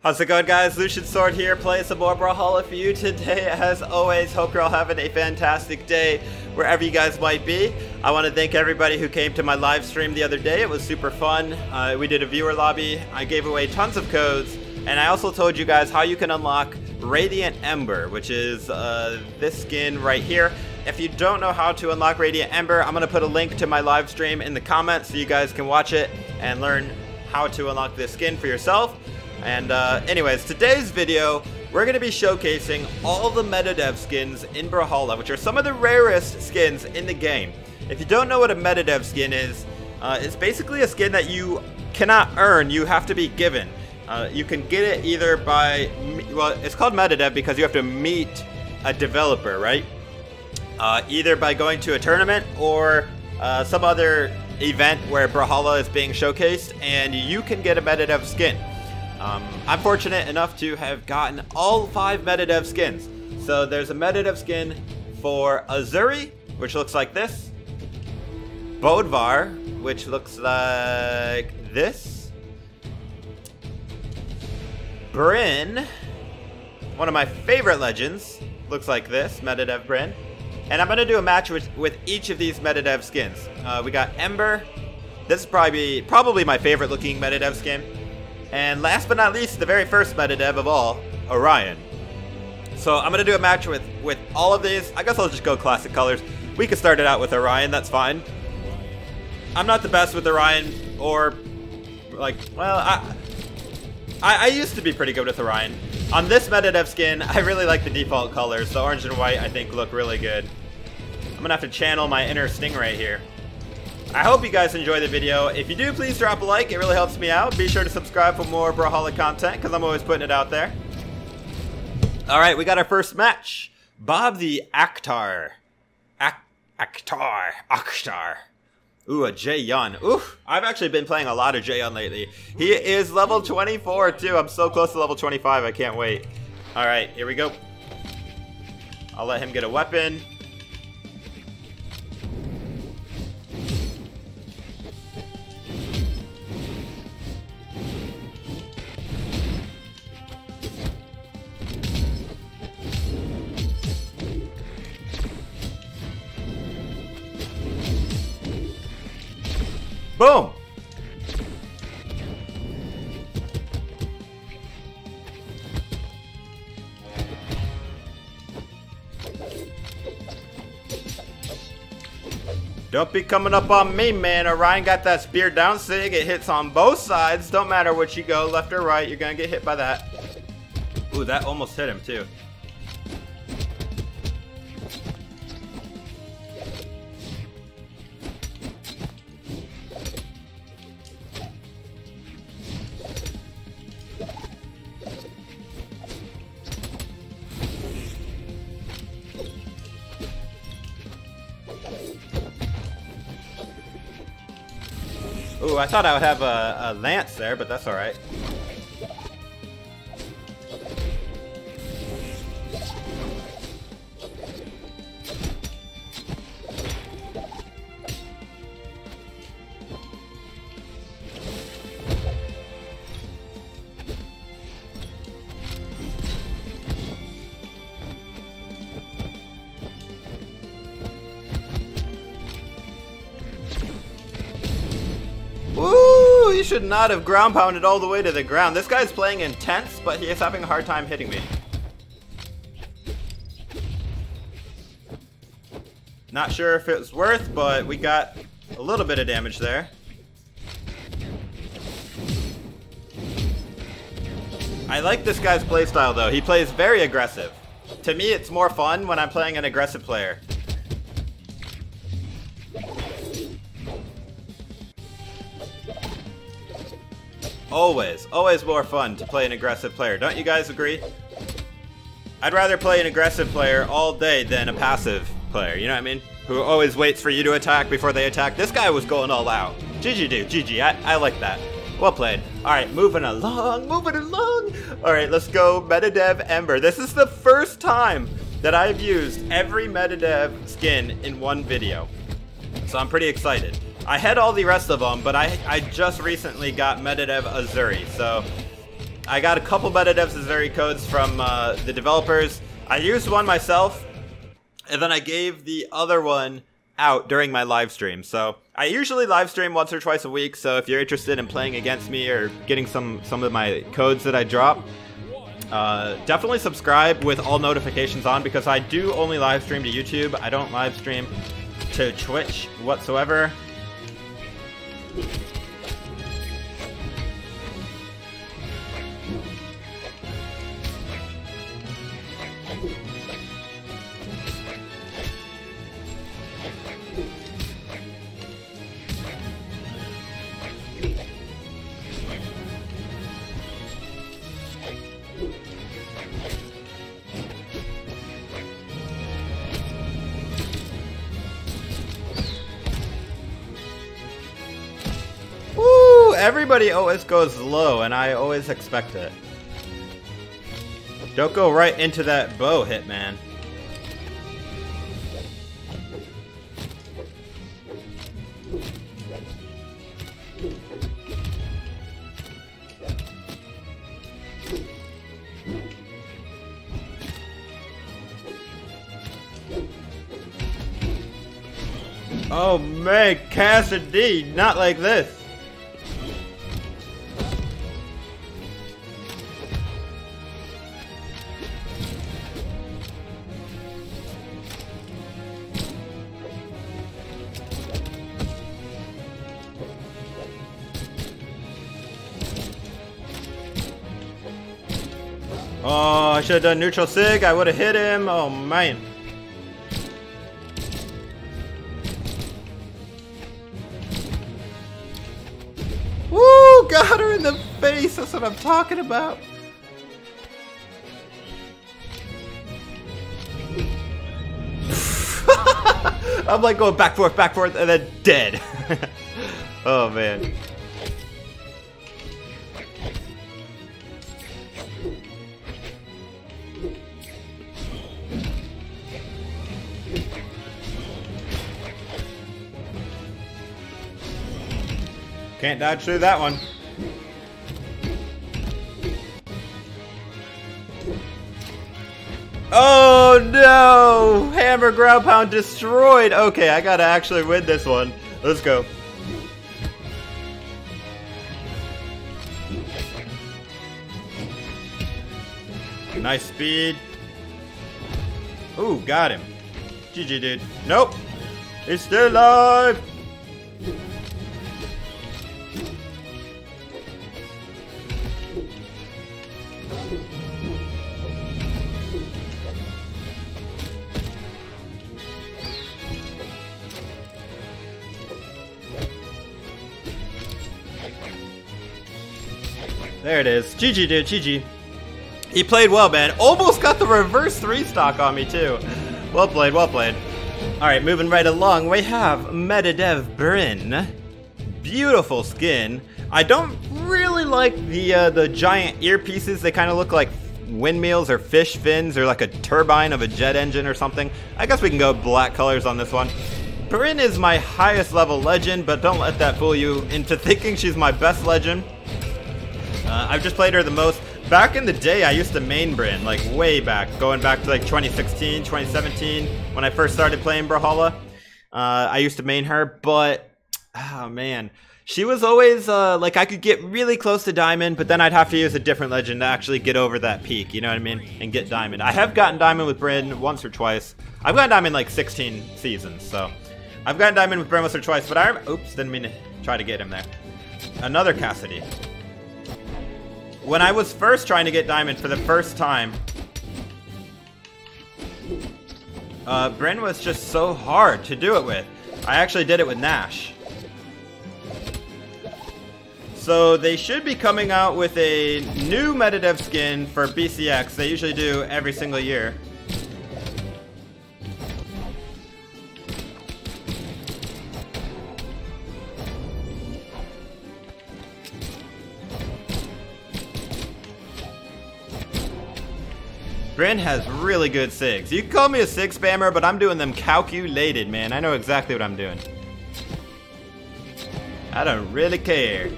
How's it going guys? Lucian Sword here, playing some more Brawlhalla for you today. As always, hope you're all having a fantastic day wherever you guys might be. I want to thank everybody who came to my live stream the other day. It was super fun. Uh, we did a viewer lobby. I gave away tons of codes. And I also told you guys how you can unlock Radiant Ember, which is uh, this skin right here. If you don't know how to unlock Radiant Ember, I'm going to put a link to my live stream in the comments so you guys can watch it and learn how to unlock this skin for yourself. And uh, anyways, today's video, we're going to be showcasing all the MetaDev skins in Brawlhalla, which are some of the rarest skins in the game. If you don't know what a MetaDev skin is, uh, it's basically a skin that you cannot earn, you have to be given. Uh, you can get it either by, well, it's called MetaDev because you have to meet a developer, right? Uh, either by going to a tournament or uh, some other event where Brawlhalla is being showcased, and you can get a MetaDev skin. Um, I'm fortunate enough to have gotten all five MetaDev skins. So there's a MetaDev skin for Asuri, which looks like this. Bodvar, which looks like this. Brynn, one of my favorite legends, looks like this, MetaDev Brynn. And I'm going to do a match with, with each of these MetaDev skins. Uh, we got Ember. This is probably, probably my favorite looking MetaDev skin. And last but not least, the very first MetaDev of all, Orion. So I'm going to do a match with, with all of these. I guess I'll just go classic colors. We could start it out with Orion, that's fine. I'm not the best with Orion, or, like, well, I, I, I used to be pretty good with Orion. On this MetaDev skin, I really like the default colors. The orange and white, I think, look really good. I'm going to have to channel my inner Stingray here. I hope you guys enjoy the video. If you do, please drop a like. It really helps me out. Be sure to subscribe for more Brawlhalla content because I'm always putting it out there. All right, we got our first match. Bob the Actar. Ac Actar. Akhtar. Ooh, a Jaeyun. Ooh, I've actually been playing a lot of Jaeyun lately. He is level 24 too. I'm so close to level 25. I can't wait. All right, here we go. I'll let him get a weapon. Boom! Don't be coming up on me, man. Orion got that spear down sig. It hits on both sides. Don't matter which you go, left or right. You're to get hit by that. Ooh, that almost hit him, too. I thought I would have a, a lance there, but that's alright. Should not have ground pounded all the way to the ground. This guy's playing intense, but he is having a hard time hitting me. Not sure if it was worth, but we got a little bit of damage there. I like this guy's playstyle though. He plays very aggressive. To me, it's more fun when I'm playing an aggressive player. Always, always more fun to play an aggressive player. Don't you guys agree? I'd rather play an aggressive player all day than a passive player, you know what I mean? Who always waits for you to attack before they attack. This guy was going all out. GG dude, GG, I, I like that. Well played. Alright, moving along, moving along. Alright, let's go MetaDev Ember. This is the first time that I've used every MetaDev skin in one video. So I'm pretty excited. I had all the rest of them, but I, I just recently got MetaDev Asuri, so I got a couple MetaDevs as codes from uh, the developers. I used one myself, and then I gave the other one out during my live stream. So I usually live stream once or twice a week. So if you're interested in playing against me or getting some some of my codes that I drop, uh, definitely subscribe with all notifications on because I do only live stream to YouTube. I don't live stream to Twitch whatsoever. Woo! Everybody always goes low, and I always expect it. Don't go right into that bow, Hitman. Oh man, Cassidy, not like this. Should have done neutral sig. I would have hit him. Oh man. Woo! Got her in the face. That's what I'm talking about. I'm like going back forth, back forth, and then dead. oh man. Can't dodge through that one. Oh no! Hammer Ground Pound destroyed! Okay, I gotta actually win this one. Let's go. Nice speed. Ooh, got him. GG, dude. Nope. He's still alive! There it is. GG, dude. GG. He played well, man. Almost got the reverse three stock on me, too. Well played, well played. Alright, moving right along, we have Metadev Brynn. Beautiful skin. I don't really like the uh, the giant earpieces. They kind of look like windmills or fish fins or like a turbine of a jet engine or something. I guess we can go black colors on this one. Brynn is my highest level legend, but don't let that fool you into thinking she's my best legend. Uh, I've just played her the most. Back in the day, I used to main Brynn, like way back, going back to like 2016, 2017, when I first started playing Brawlhalla. Uh, I used to main her, but, oh man. She was always, uh, like, I could get really close to Diamond, but then I'd have to use a different legend to actually get over that peak, you know what I mean? And get Diamond. I have gotten Diamond with Brynn once or twice. I've gotten Diamond like 16 seasons, so. I've gotten Diamond with Brynn once or twice, but I, oops, didn't mean to try to get him there. Another Cassidy. When I was first trying to get Diamond for the first time, uh, Brynn was just so hard to do it with. I actually did it with Nash. So they should be coming out with a new Metadev skin for BCX. They usually do every single year. Brynn has really good SIGs. You can call me a SIG spammer, but I'm doing them calculated, man. I know exactly what I'm doing. I don't really care.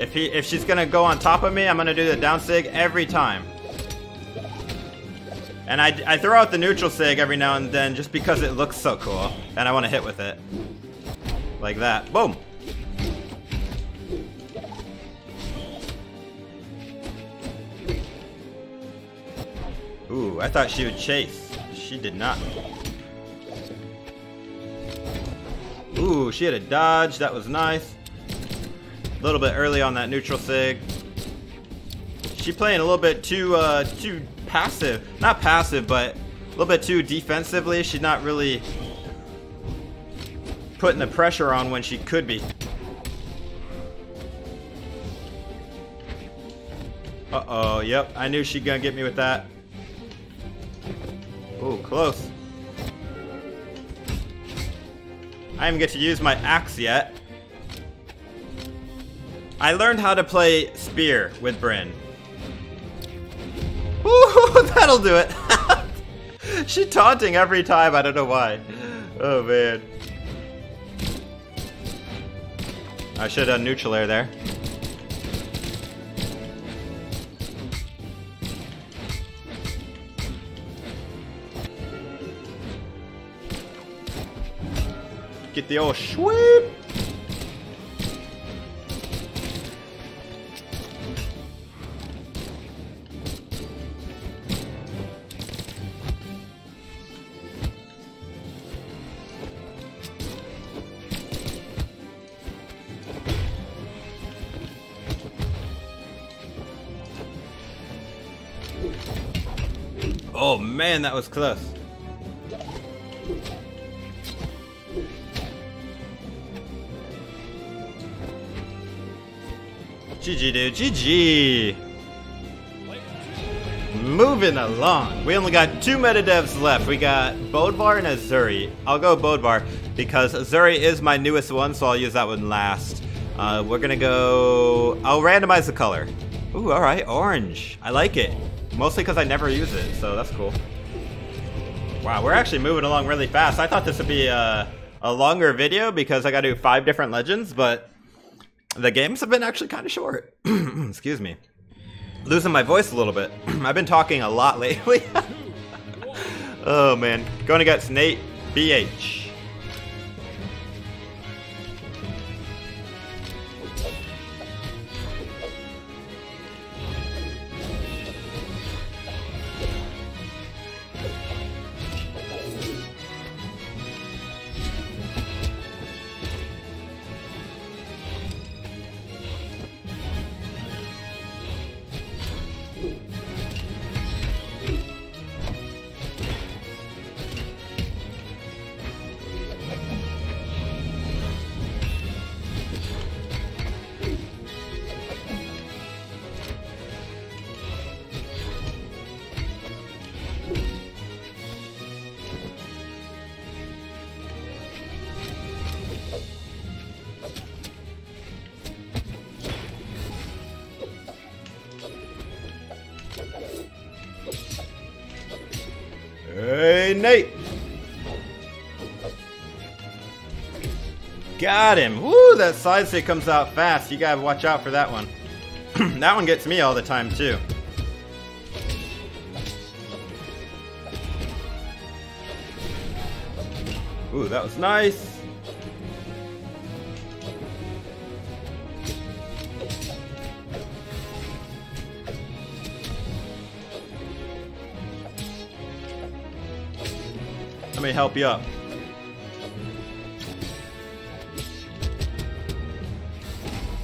If he if she's gonna go on top of me, I'm gonna do the down sig every time. And I, I throw out the neutral sig every now and then just because it looks so cool. And I want to hit with it. Like that. Boom! Ooh, I thought she would chase. She did not. Ooh, she had a dodge. That was nice. A little bit early on that neutral sig. She playing a little bit too uh, too passive. Not passive, but a little bit too defensively. She's not really putting the pressure on when she could be. Uh-oh, yep. I knew she'd gonna get me with that. Ooh, close. I didn't get to use my axe yet. I learned how to play spear with Brynn. Ooh, that'll do it. She taunting every time, I don't know why. Oh man. I should have neutral air there. Get the old sweep! Oh man, that was close. GG, dude. GG. Moving along. We only got two meta devs left. We got Bodvar and Asuri. I'll go Bodvar because Asuri is my newest one, so I'll use that one last. Uh, we're gonna go... I'll randomize the color. Ooh, alright. Orange. I like it. Mostly because I never use it, so that's cool. Wow, we're actually moving along really fast. I thought this would be a, a longer video because I gotta do five different legends, but the games have been actually kind of short. Excuse me. Losing my voice a little bit. I've been talking a lot lately. oh man. Going against Nate BH. Got him! Woo, that side sig comes out fast. You gotta watch out for that one. that one gets me all the time, too. Ooh, that was nice. Let me help you up.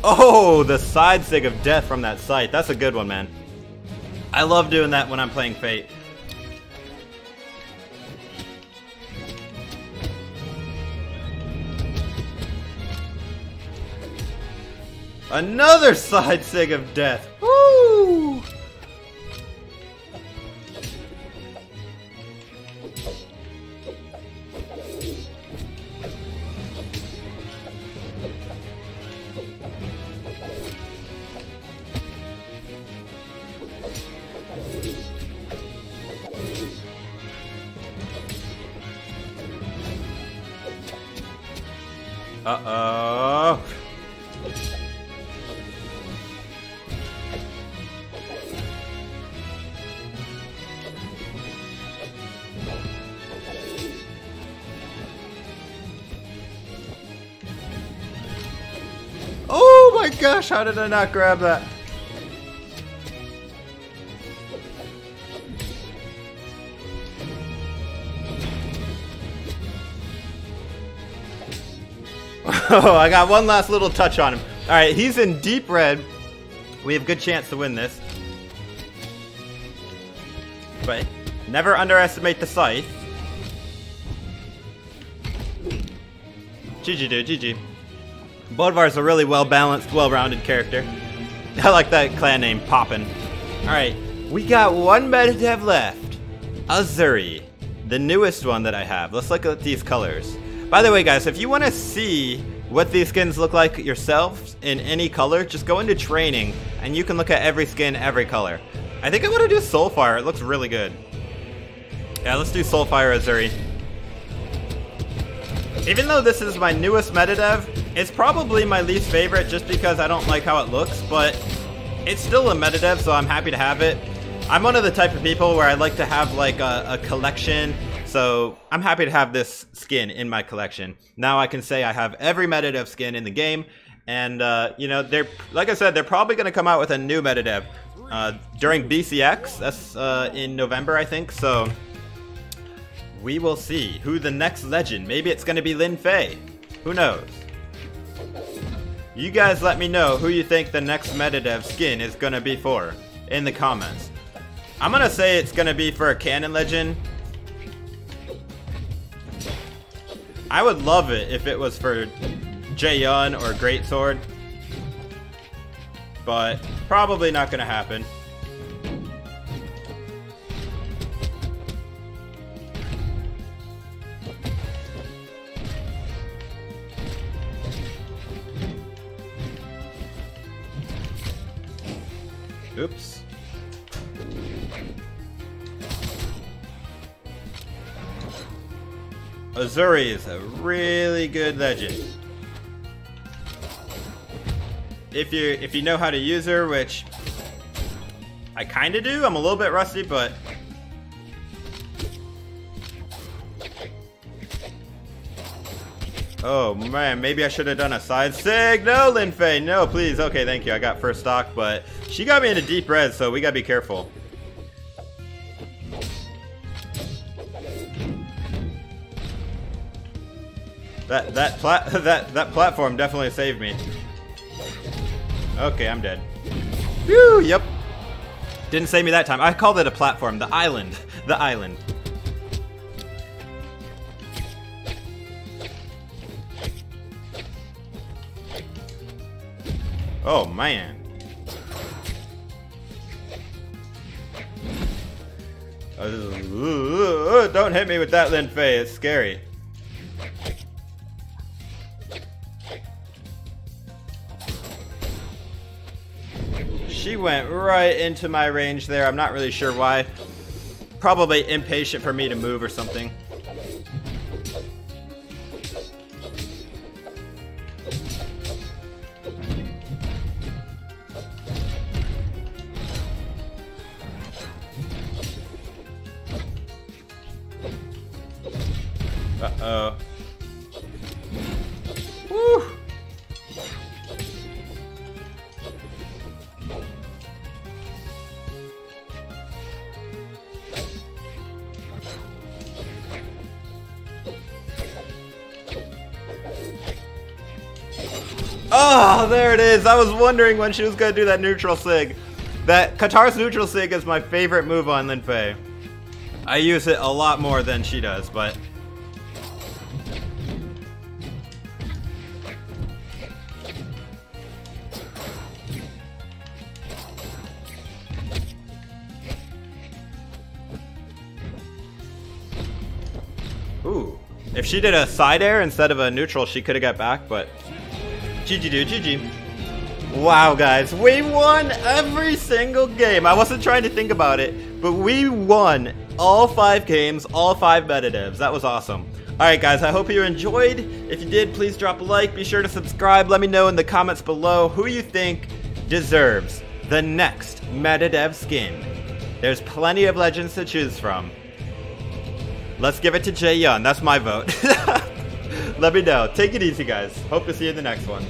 Oh, the side sig of death from that sight. That's a good one, man. I love doing that when I'm playing Fate. Another side sig of death. Uh-oh. Oh my gosh, how did I not grab that? Oh, I got one last little touch on him. Alright, he's in deep red. We have good chance to win this. But never underestimate the scythe. GG dude, GG. Bodvar's a really well-balanced, well-rounded character. I like that clan name, Poppin. Alright, we got one MetaDev left. Asuri, the newest one that I have. Let's look at these colors. By the way, guys, if you want to see what these skins look like yourselves in any color, just go into training and you can look at every skin, every color. I think I want to do Soulfire. It looks really good. Yeah, let's do Soulfire Asuri. Even though this is my newest MetaDev, it's probably my least favorite just because I don't like how it looks, but it's still a MetaDev, so I'm happy to have it. I'm one of the type of people where I like to have like a, a collection so I'm happy to have this skin in my collection. Now I can say I have every MetaDev skin in the game, and uh, you know they're like I said they're probably going to come out with a new MetaDev uh, during BCX. That's uh, in November I think. So we will see who the next legend. Maybe it's going to be Lin Fei. Who knows? You guys let me know who you think the next MetaDev skin is going to be for in the comments. I'm going to say it's going to be for a Canon Legend I would love it if it was for Jaeyun or Greatsword. But probably not going to happen. Oops. Asuri is a really good legend. If you if you know how to use her, which I kind of do, I'm a little bit rusty, but Oh man, maybe I should have done a side sig. No, Lin Fei, no, please. Okay, thank you. I got first stock, but she got me into deep red, so we gotta be careful. That that plat that that platform definitely saved me. Okay, I'm dead. Whew, yep. Didn't save me that time. I called it a platform. The island. The island. Oh, man. Uh, don't hit me with that, Lin Fei. It's scary. She went right into my range there. I'm not really sure why. Probably impatient for me to move or something. Oh, there it is. I was wondering when she was going to do that neutral sig. That Katar's neutral sig is my favorite move on Linfei. I use it a lot more than she does, but... Ooh. If she did a side air instead of a neutral, she could have got back, but GG dude, GG. Wow, guys, we won every single game. I wasn't trying to think about it, but we won all five games, all five MetaDevs. That was awesome. Alright guys, I hope you enjoyed. If you did, please drop a like. Be sure to subscribe. Let me know in the comments below who you think deserves the next MetaDev skin. There's plenty of legends to choose from. Let's give it to Jaeyun. That's my vote. Let me know. Take it easy, guys. Hope to see you in the next one.